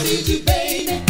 I baby.